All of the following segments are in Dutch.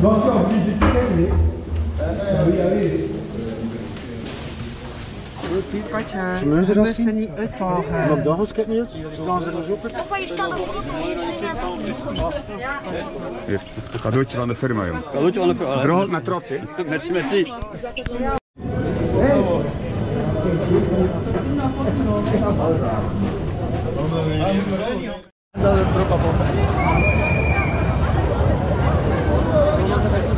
Wat zo, die zit je niet? Ja, wie Katja, Ze moeten dat zien? niet uitdagen. En op dag is het niet. Staan ze er zo op? Papa, je staat op een cadeautje van de firma, jongen. Cadeautje aan de. Draag het met trots, hè. Merci, merci. Dat is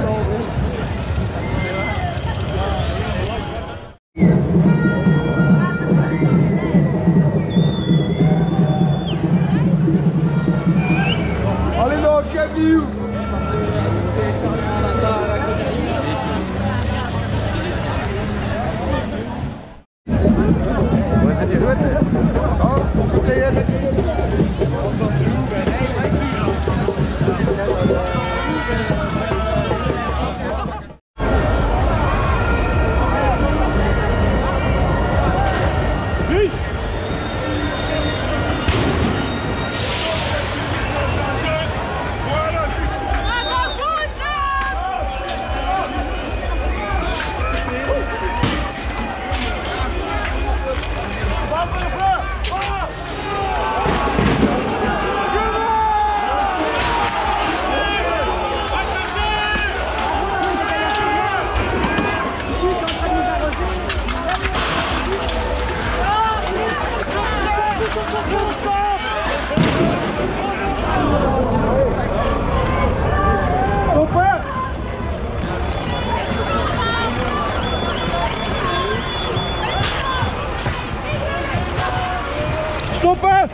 Stoppen!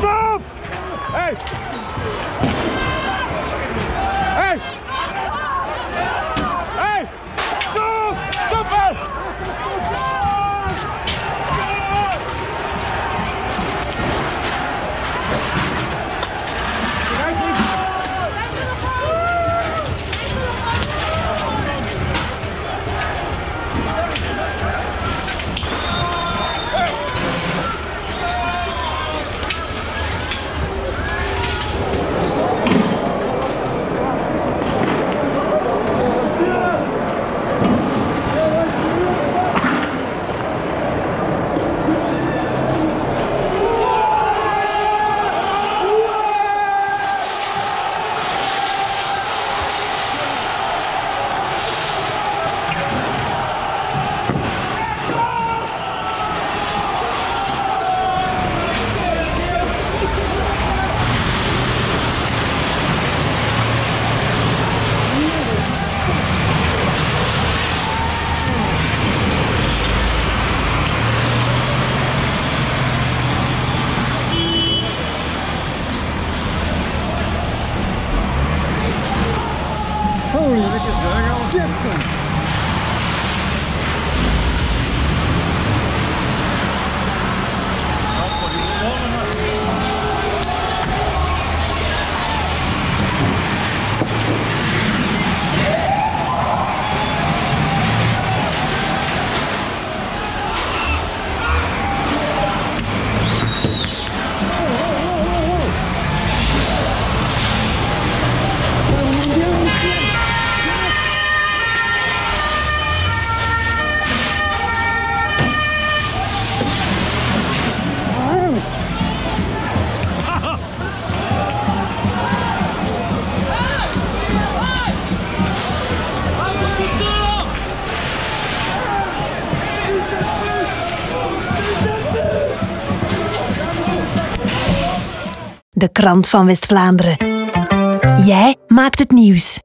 Stop! Hey! 이렇게들어가 라？ De krant van West-Vlaanderen. Jij maakt het nieuws.